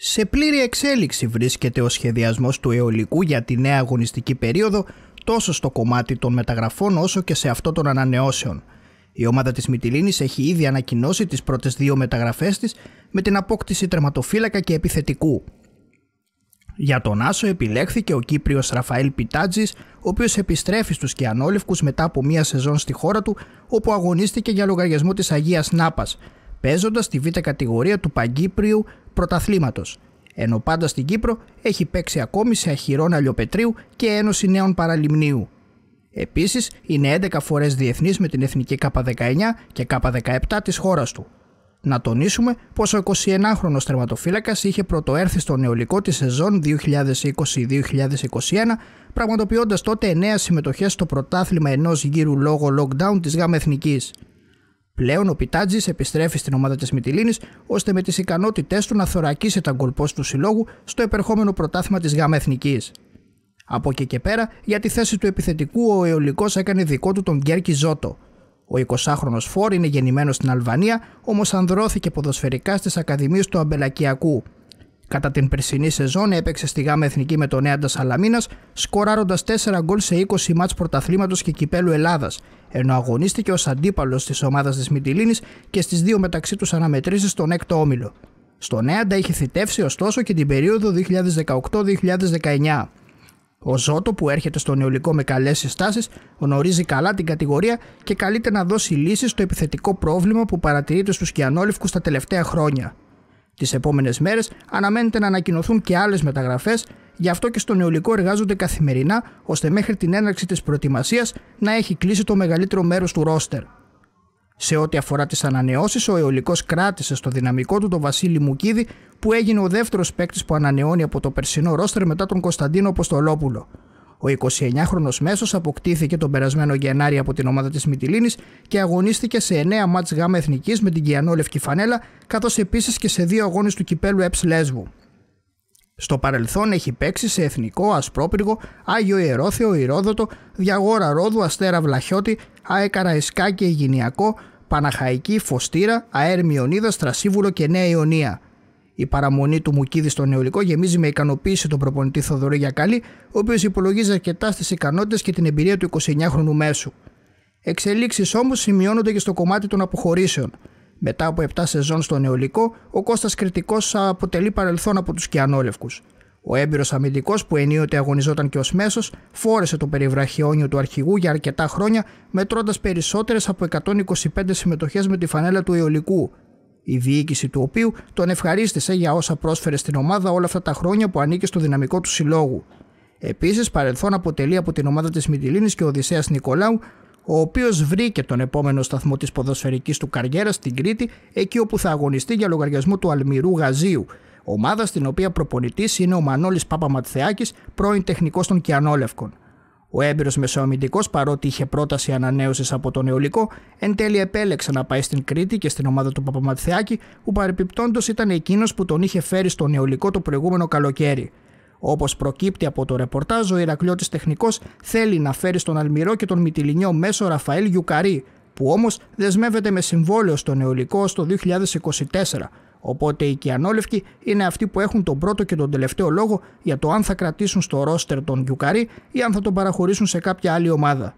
Σε πλήρη εξέλιξη βρίσκεται ο σχεδιασμός του αιωλικού για τη νέα αγωνιστική περίοδο τόσο στο κομμάτι των μεταγραφών όσο και σε αυτό των ανανεώσεων. Η ομάδα της Μυτιλίνης έχει ήδη ανακοινώσει τις πρώτες δύο μεταγραφές της με την απόκτηση τερματοφύλακα και επιθετικού. Για τον Άσο επιλέχθηκε ο Κύπριος Ραφαήλ Πιτάτζης, ο οποίος επιστρέφει στους Κιανόλευκους μετά από μία σεζόν στη χώρα του, όπου αγωνίστηκε για λογαριασμό της Αγίας Νάπας, παίζοντας στη β' κατηγορία του Παγκύπριου πρωταθλήματος. Ενώ πάντα στην Κύπρο έχει παίξει ακόμη σε Αχυρών Αλλιοπετρίου και Ένωση Νέων Παραλιμνίου. Επίσης είναι 11 φορές διεθνής με την εθνική K19 και K17 της χώρας του. Να τονίσουμε πως ο 21χρονος τερματοφύλακας είχε πρωτοέρθει στο νεολικό της σεζόν 2020-2021 πραγματοποιώντας τότε 9 συμμετοχές στο πρωτάθλημα ενός γύρου λόγω lockdown της ΓΑΜ Εθνικής. Πλέον ο Πιτάτζης επιστρέφει στην ομάδα της Μυτιλίνης ώστε με τις ικανότητές του να θωρακίσει τα γκολπό του συλλόγου στο επερχόμενο πρωτάθλημα της ΓΑΜ Εθνικής. Από εκεί και πέρα, για τη θέση του επιθετικού, ο Εωλικό έκανε δικό του τον Γκέρκι Ζώτο. Ο 20χρονο Φόρ είναι γεννημένος στην Αλβανία, όμως ανδρώθηκε ποδοσφαιρικά στις Ακαδημίες του Αμπελακιακού. Κατά την περσινή σεζόν έπαιξε στη ΓΑΜ Εθνική με τον Νέαντα Σαλαμίνας, σκοράροντας 4 γκολ σε 20 μάτς πρωταθλήματος και κυπέλου Ελλάδας, ενώ αγωνίστηκε ως αντίπαλος της ομάδας της Μιτιλίνη και στις δύο μεταξύ τους αναμετρήσεις στον έκτο όμιλο. Στον Νέαντα είχε θητεύσει ωστόσο και την περίοδο 2018-2019. Ο Ζώτο που έρχεται στο νεολικό με καλές συστάσεις γνωρίζει καλά την κατηγορία και καλείται να δώσει λύσεις στο επιθετικό πρόβλημα που παρατηρείται στους Κιανόλευκους τα τελευταία χρόνια. Τις επόμενες μέρες αναμένεται να ανακοινωθούν και άλλες μεταγραφές, γι' αυτό και στο νεολικό εργάζονται καθημερινά ώστε μέχρι την έναρξη της προετοιμασίας να έχει κλείσει το μεγαλύτερο μέρος του ρόστερ. Σε ό,τι αφορά τις ανανεώσεις, ο Αιωλικός κράτησε στο δυναμικό του τον Βασίλη Μουκίδη, που έγινε ο δεύτερος παίκτης που ανανεώνει από το περσινό ρόστερ μετά τον Κωνσταντίνο Αποστολόπουλο. Ο 29χρονο μέσος αποκτήθηκε τον περασμένο Γενάρη από την ομάδα της Μιτιλίνη και αγωνίστηκε σε 9 μάτς γάμα εθνικής με την Κιανόλευκη Φανέλα, καθώς επίσης και σε δύο αγώνες του κυπέλου Εψ Λέσβου. Στο παρελθόν έχει παίξει σε Εθνικό, Ασπρόπυργο, Άγιο Ιερόθεο, Ηρόδοτο, Διαγόρα Ρόδου, Αστέρα Βλαχιώτη, Αέκαρα Ισκάκη, Αιγυνιακό, Παναχαϊκή, Φωστήρα, Αέρ Μιονίδας, Στρασίβουλο και Νέα Ιωνία. Η παραμονή του Μουκίδη στο νεολικό γεμίζει με ικανοποίηση τον προπονητή Θοδωρή Γιακάλη, ο οποίος υπολογίζει αρκετά στις ικανότητες και την εμπειρία του 29χρονου μέσου. Εξελίξεις όμως σημειώνονται και στο κομμάτι των αποχωρήσεων. Μετά από 7 σεζόν στο νεολικό, ο Κώστας Κρητικό αποτελεί παρελθόν από τους Κιανόλευκους. Ο έμπειρος αμυντικός που ενίοτε αγωνιζόταν και ως μέσος, φόρεσε το περιβραχιόνιο του αρχηγού για αρκετά χρόνια, μετρώντας περισσότερες από 125 συμμετοχές με τη φανέλα του Ιωλικού, η διοίκηση του οποίου τον ευχαρίστησε για όσα πρόσφερε στην ομάδα όλα αυτά τα χρόνια που ανήκε στο δυναμικό του συλλόγου. Επίσης, παρελθόν αποτελεί από την ομάδα της Μιτιλίνη και ο Οδυσσέας Νικολάου, ο οποίος βρήκε τον επόμενο σταθμό της ποδοσφαιρικής του καριέρας στην Κρήτη, εκεί όπου θα αγωνιστεί για λογαριασμό του Αλμυρού Γαζίου, ομάδα στην οποία προπονητής είναι ο Μανώλης Παπαματθεάκης, πρώην τεχνικός των Κιανόλευκων. Ο έμπειρος μεσοαμυντικός, παρότι είχε πρόταση ανανέωσης από τον Νεολικό, εν τέλει επέλεξε να πάει στην Κρήτη και στην ομάδα του Παπαματθεάκη, που παρεπιπτόντως ήταν εκείνος που τον είχε φέρει στο Νεολικό το προηγούμενο καλοκαίρι. Όπως προκύπτει από το ρεπορτάζ, ο Ηρακλειώτη τεχνικός θέλει να φέρει στον Αλμυρό και τον Μυτιλινιό μέσο Ραφαήλ Γιουκαρί, που όμως δεσμεύεται με συμβόλαιο στο Νεολικό στο 2024 Οπότε οι Κιανόλευκοι είναι αυτοί που έχουν τον πρώτο και τον τελευταίο λόγο για το αν θα κρατήσουν στο ρόστερ τον Γιουκαρί ή αν θα τον παραχωρήσουν σε κάποια άλλη ομάδα.